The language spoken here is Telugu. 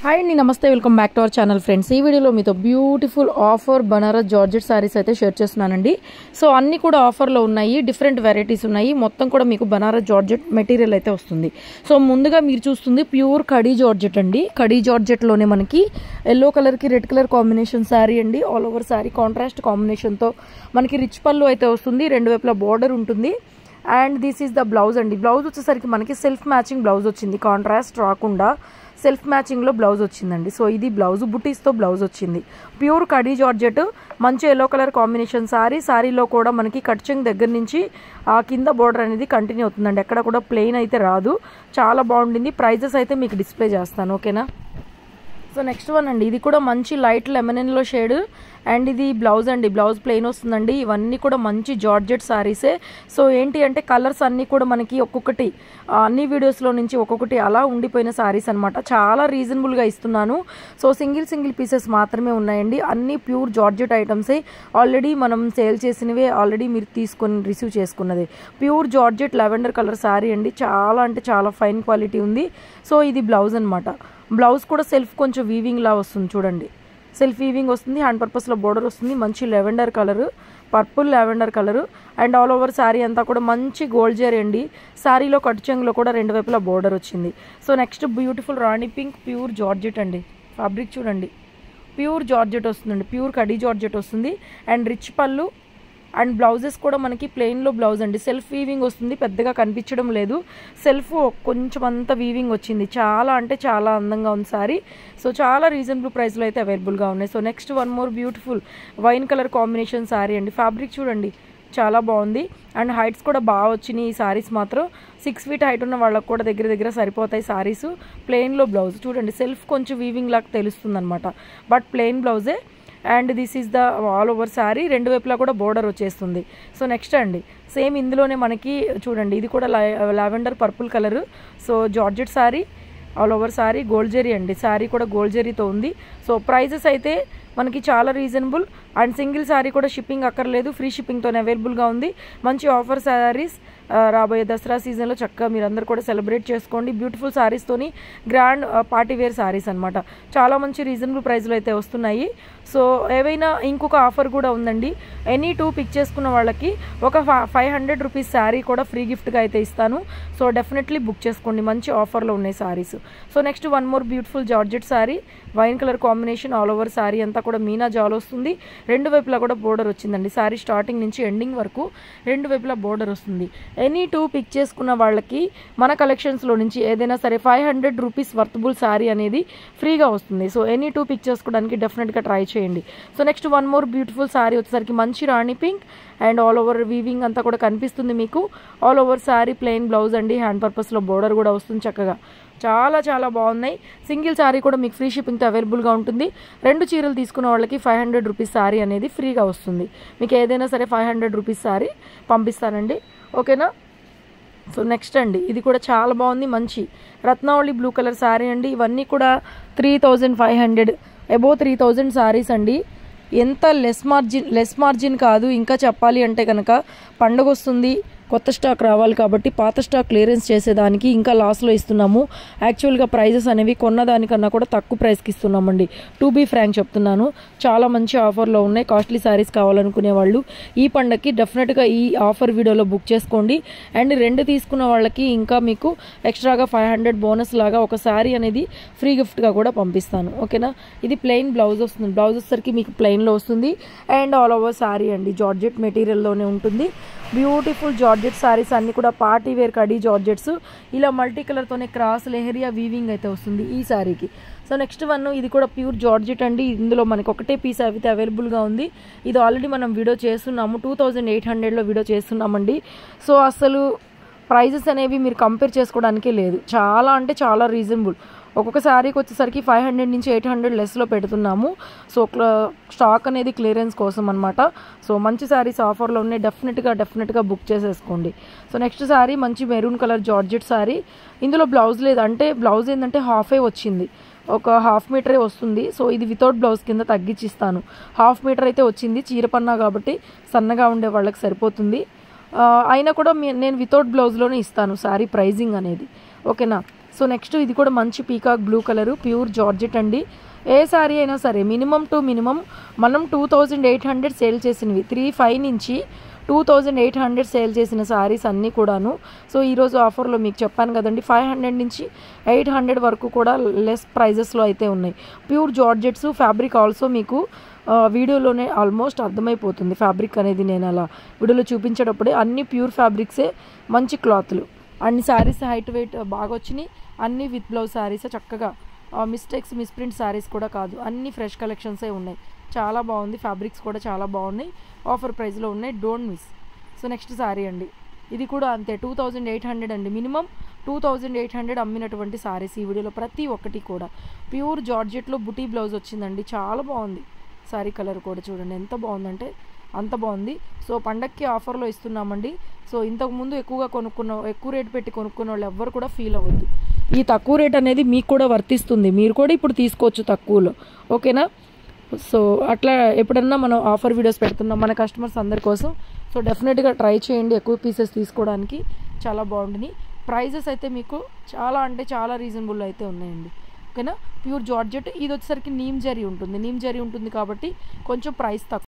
హాయ్ అండి నమస్తే welcome back to our channel friends ఈ వీడియోలో మీతో beautiful offer Banaras georgette saris అయితే షేర్ చేస్తున్నానండి. సో అన్ని కూడా ఆఫర్లో ఉన్నాయి డిఫరెంట్ వెరైటీస్ ఉన్నాయి. మొత్తం కూడా మీకు బనారస్ జార్జెట్ మెటీరియల్ అయితే వస్తుంది. సో ముందుగా మీరు చూస్తుంది ప్యూర్ కడీ జార్జెట్ అండి. కడీ జార్జెట్లోనే మనకి ఎల్లో కలర్కి రెడ్ కలర్ కాంబినేషన్ శారీ అండి. ఆల్ ఓవర్ శారీ కాంట్రాస్ట్ కాంబినేషన్తో మనకి రిచ్ పళ్ళు అయితే వస్తుంది. రెండు వైపులా బార్డర్ ఉంటుంది. And this is the blouse అండి. బ్లౌజ్ వచ్చేసరికి మనకి సెల్ఫ్ మ్యాచింగ్ బ్లౌజ్ వచ్చింది. కాంట్రాస్ట్ రాకుండా సెల్ఫ్ మ్యాచింగ్లో బ్లౌజ్ వచ్చిందండి. సో ఇది బ్లౌజ్ బుటీస్తో బ్లౌజ్ వచ్చింది. ప్యూర్ కడీ జార్జెట్ మంచి ఎల్లో కలర్ కాంబినేషన్ సారీ సారీలో కూడా మనకి కట్చింగ్ దగ్గర నుంచి ఆ కింద బోర్డర్ అనేది కంటిన్యూ అవుతుందండి. ఎక్కడ కూడా ప్లెయిన్ అయితే రాదు. చాలా బాగుండింది. ప్రైజెస్ అయితే మీకు డిస్ప్లే చేస్తాను. ఓకేనా సో నెక్స్ట్ వన్ అండి. ఇది కూడా మంచి లైట్ లెమనెన్లో షేడ్ అండ్ ఇది బ్లౌజ్ అండి. బ్లౌజ్ ప్లెయిన్ వస్తుందండి. ఇవన్నీ కూడా మంచి జార్జెట్ సారీసే సో ఏంటి అంటే కలర్స్ అన్నీ కూడా మనకి ఒక్కొక్కటి అన్ని వీడియోస్లో నుంచి ఒక్కొక్కటి అలా ఉండిపోయిన శారీస్ అనమాట చాలా రీజనబుల్గా ఇస్తున్నాను. సో సింగిల్ సింగిల్ పీసెస్ మాత్రమే ఉన్నాయండి. అన్ని ప్యూర్ జార్జెట్ ఐటమ్సే ఆల్రెడీ మనం సేల్ చేసినవే ఆల్రెడీ మీరు తీసుకొని రిసీవ్ చేసుకున్నది. Pure georgette lavender colour sari అండి. చాలా అంటే చాలా ఫైన్ క్వాలిటీ ఉంది. సో ఇది బ్లౌజ్ అనమాట బ్లౌజ్ కూడా సెల్ఫ్ కొంచెం వీవింగ్ లా వస్తుంది చూడండి. సెల్ఫ్ వీవింగ్ వస్తుంది హ్యాండ్ పర్పస్లో బోర్డర్ వస్తుంది మంచి lavender colour purple lavender colour and all over sari అంతా కూడా మంచి గోల్డ్ జరీ అండి. శారీలో కట్ చెంగులో కూడా రెండు వైపులా బోర్డర్ వచ్చింది. So next beautiful rani pink pure georgette అండి. ఫ్యాబ్రిక్ చూడండి. ప్యూర్ జార్జెట్ వస్తుందండి ప్యూర్ కడీ జార్జెట్ వస్తుంది. అండ్ రిచ్ పళ్ళు అండ్ బ్లౌజెస్ కూడా మనకి ప్లెయిన్లో బ్లౌజ్ అండి. సెల్ఫ్ వీవింగ్ వస్తుంది పెద్దగా కనిపించడం లేదు. సెల్ఫ్ కొంచెం అంత వీవింగ్ వచ్చింది. చాలా అంటే చాలా అందంగా ఉంది సారీ సో చాలా రీజనబుల్ ప్రైస్లో అయితే అవైలబుల్గా ఉన్నాయి. So next one more beautiful wine colour combination sari అండి. ఫ్యాబ్రిక్ చూడండి చాలా బాగుంది. అండ్ హైట్స్ కూడా బాగా వచ్చినాయి ఈ సారీస్ మాత్రం. సిక్స్ ఫీట్ హైట్ ఉన్న వాళ్ళకి కూడా దగ్గర దగ్గర సరిపోతాయి సారీస్ ప్లెయిన్లో బ్లౌజ్ చూడండి సెల్ఫ్ కొంచెం వీవింగ్ లాగా తెలుస్తుంది అనమాట but plain బ్లౌజే and this is the all over sari రెండు వైపులా కూడా బోర్డర్ వచ్చేస్తుంది. సో నెక్స్ట్ అండి సేమ్ ఇందులోనే మనకి చూడండి ఇది కూడా lavender purple colour. So georgette sari all over sari gold zari అండి. శారీ కూడా గోల్డ్ జెరీతో ఉంది. సో ప్రైజెస్ అయితే మనకి చాలా రీజనబుల్. అండ్ సింగిల్ శారీ కూడా షిప్పింగ్ అక్కర్లేదు ఫ్రీ షిప్పింగ్తోనే అవైలబుల్గా ఉంది. మంచి ఆఫర్ శారీస్ రాబోయే దసరా సీజన్లో చక్కగా మీరు అందరు కూడా సెలబ్రేట్ చేసుకోండి. బ్యూటిఫుల్ శారీస్తోని గ్రాండ్ పార్టీవేర్ శారీస్ అనమాట చాలా మంచి రీజనబుల్ ప్రైస్లో అయితే వస్తున్నాయి. సో ఏవైనా ఇంకొక ఆఫర్ కూడా ఉందండి. ఎనీ టూ పిక్ చేసుకున్న వాళ్ళకి ఒక ఫైవ్ హండ్రెడ్ రూపీస్ శారీ కూడా ఫ్రీ గిఫ్ట్గా అయితే ఇస్తాను. సో డెఫినెట్లీ బుక్ చేసుకోండి. మంచి ఆఫర్లో ఉన్నాయి saris so next one more beautiful georgette sari wine colour combination all over sari అంతా కూడా మీనా జాల్ వస్తుంది. రెండు వైపులా కూడా బోర్డర్ వచ్చిందండి. సారీ స్టార్టింగ్ నుంచి ఎండింగ్ వరకు రెండు వైపులా బోర్డర్ వస్తుంది. ఎనీ టూ పిక్ చేసుకున్న వాళ్ళకి మన కలెక్షన్స్లో నుంచి ఏదైనా సరే five hundred rupees worthable sari అనేది ఫ్రీగా వస్తుంది. సో ఎనీ టూ పిక్ చేసుకోవడానికి డెఫినెట్గా ట్రై చేయండి. So next one more beautiful sari వచ్చేసరికి మంచి రాణి pink and all over weaving అంతా కూడా కనిపిస్తుంది మీకు. All over sari plain blouse అండి. హ్యాండ్ పర్పస్లో బోర్డర్ కూడా వస్తుంది చక్కగా. చాలా చాలా బాగున్నాయి. సింగిల్ శారీ కూడా మీకు ఫ్రీ షిప్పింగ్తో అవైలబుల్గా ఉంటుంది. రెండు చీరలు తీసుకున్న వాళ్ళకి five hundred rupees sari sari అనేది ఫ్రీగా వస్తుంది. మీకు ఏదైనా సరే ఫైవ్ హండ్రెడ్ రూపీస్ శారీ పంపిస్తానండి. ఓకేనా? సో నెక్స్ట్ అండి. ఇది కూడా చాలా బాగుంది మంచి. రత్నావళి బ్లూ కలర్ శారీ అండి. ఇవన్నీ కూడా three thousand five hundred above three thousand saris అండి. ఎంత లెస్ మార్జిన్ లెస్ మార్జిన్ కాదు. ఇంకా చెప్పాలి అంటే కనుక పండుగ వస్తుంది. కొత్త స్టాక్ రావాలి కాబట్టి పాత స్టాక్ క్లియరెన్స్ చేసేదానికి ఇంకా లాస్లో ఇస్తున్నాము. యాక్చువల్గా ప్రైజెస్ అనేవి కొన్న దానికన్నా కూడా తక్కువ ప్రైస్కి ఇస్తున్నామండి. టూ బీ ఫ్రాంక్ చెప్తున్నాను. చాలా మంచి ఆఫర్లో ఉన్నాయి. కాస్ట్లీ శారీస్ కావాలనుకునే వాళ్ళు ఈ పండగకి డెఫినెట్గా ఈ ఆఫర్ వీడియోలో బుక్ చేసుకోండి. అండ్ రెండు తీసుకున్న వాళ్ళకి ఇంకా మీకు ఎక్స్ట్రాగా ఫైవ్ హండ్రెడ్ బోనస్ లాగా ఒక శారీ అనేది ఫ్రీ గిఫ్ట్గా కూడా పంపిస్తాను. ఓకేనా? ఇది ప్లెయిన్ బ్లౌజ్ వస్తుంది. బ్లౌజ్ వచ్చేసరికి మీకు ప్లెయిన్లో వస్తుంది. అండ్ ఆల్ ఓవర్ శారీ అండి. జార్జెట్ మెటీరియల్లోనే ఉంటుంది. బ్యూటిఫుల్ జార్జెట్ శారీస్ అన్ని కూడా పార్టీ వేర్ కడీ జార్జెట్స్. ఇలా మల్టీ కలర్తోనే క్రాస్ లెహరియా వీవింగ్ అయితే వస్తుంది ఈ శారీకి సో నెక్స్ట్ వన్ ఇది కూడా ప్యూర్ జార్జెట్ అండి. ఇందులో మనకి ఒకటే పీస్ అయితే అవైలబుల్గా ఉంది. ఇది ఆల్రెడీ మనం వీడియో చేస్తున్నాము. టూ థౌజండ్ ఎయిట్ హండ్రెడ్లో వీడియో చేస్తున్నామండి. సో అసలు ప్రైజెస్ అనేవి మీరు కంపేర్ చేసుకోవడానికే లేదు. చాలా అంటే చాలా రీజనబుల్ ఒక్కొక్క శారీకి వచ్చేసరికి ఫైవ్ హండ్రెడ్ నుంచి ఎయిట్ హండ్రెడ్ లెస్లో పెడుతున్నాము. సో స్టాక్ అనేది క్లియరెన్స్ కోసం అనమాట సో మంచి శారీస్ ఆఫర్లో ఉన్నాయి. డెఫినెట్గా డెఫినెట్గా బుక్ చేసేసుకోండి. సో నెక్స్ట్ శారీ మంచి మెరూన్ కలర్ జార్జెట్ శారీ. ఇందులో బ్లౌజ్ లేదు. అంటే బ్లౌజ్ ఏంటంటే హాఫే వచ్చింది. ఒక హాఫ్ మీటరే వస్తుంది. సో ఇది వితౌట్ బ్లౌజ్ కింద తగ్గించిస్తాను. హాఫ్ మీటర్ అయితే వచ్చింది. చీరపన్నా కాబట్టి సన్నగా ఉండే వాళ్ళకి సరిపోతుంది. అయినా కూడా నేను వితౌట్ బ్లౌజ్లోనే ఇస్తాను శారీ ప్రైజింగ్ అనేది. ఓకేనా? సో నెక్స్ట్ ఇది కూడా మంచి peacock blue colour pure georgette అండి. ఏ శారీ అయినా సరే మినిమం టు మినిమం మనం two thousand eight hundred sale చేసినవి. త్రీ ఫైవ్ నుంచి two thousand eight hundred sale చేసిన శారీస్ అన్నీ కూడాను. సో ఈరోజు ఆఫర్లో మీకు చెప్పాను కదండి ఫైవ్ హండ్రెడ్ నుంచి ఎయిట్ హండ్రెడ్ వరకు కూడా లెస్ ప్రైజెస్లో అయితే ఉన్నాయి. ప్యూర్ జార్జెట్స్ ఫ్యాబ్రిక్ ఆల్సో మీకు వీడియోలోనే ఆల్మోస్ట్ అర్థమైపోతుంది ఫ్యాబ్రిక్ అనేది నేను అలా వీడియోలో చూపించేటప్పుడే. అన్ని ప్యూర్ ఫ్యాబ్రిక్సే మంచి క్లాత్లు. అన్ని శారీస్ హైట్ వెయిట్ బాగా వచ్చినాయి. అన్ని విత్ బ్లౌజ్ శారీస్ చక్కగా. మిస్టేక్స్ మిస్ప్రింట్ శారీస్ కూడా కాదు. అన్ని ఫ్రెష్ కలెక్షన్సే ఉన్నాయి. చాలా బాగుంది. ఫ్యాబ్రిక్స్ కూడా చాలా బాగున్నాయి. ఆఫర్ ప్రైస్లో ఉన్నాయి. Don't miss so next sari అండి. ఇది కూడా అంతే. టూ థౌజండ్ ఎయిట్ హండ్రెడ్ అండి. Minimum two thousand eight hundred అమ్మినటువంటి saris ఈ వీడియోలో ప్రతి ఒక్కటి కూడా. ప్యూర్ జార్జెట్లో బుటీ బ్లౌజ్ వచ్చిందండి. చాలా బాగుంది. శారీ కలర్ కూడా చూడండి. ఎంత బాగుందంటే అంత బాగుంది. సో పండక్కి ఆఫర్లో ఇస్తున్నామండి. సో ఇంతకు ముందు ఎక్కువగా కొనుక్కున్న ఎక్కువ రేట్ పెట్టి కొనుక్కున్న వాళ్ళు ఎవ్వరు కూడా ఫీల్ అవ్వద్దు. ఈ తక్కువ రేట్ అనేది మీకు కూడా వర్తిస్తుంది. మీరు కూడా ఇప్పుడు తీసుకోవచ్చు తక్కువలో. ఓకేనా? సో అట్లా ఎప్పుడన్నా మనం ఆఫర్ వీడియోస్ పెడుతున్నాం మన కస్టమర్స్ అందరి కోసం. సో డెఫినెట్గా ట్రై చేయండి ఎక్కువ పీసెస్ తీసుకోవడానికి. చాలా బాగుంటుంది. ప్రైజెస్ అయితే మీకు చాలా అంటే చాలా రీజనబుల్ అయితే ఉన్నాయండి. ఓకేనా? Pure georgette. ఇది వచ్చేసరికి నీమ్ జరీ ఉంటుంది. నీమ్ జరీ ఉంటుంది కాబట్టి కొంచెం ప్రైస్ తక్కువ.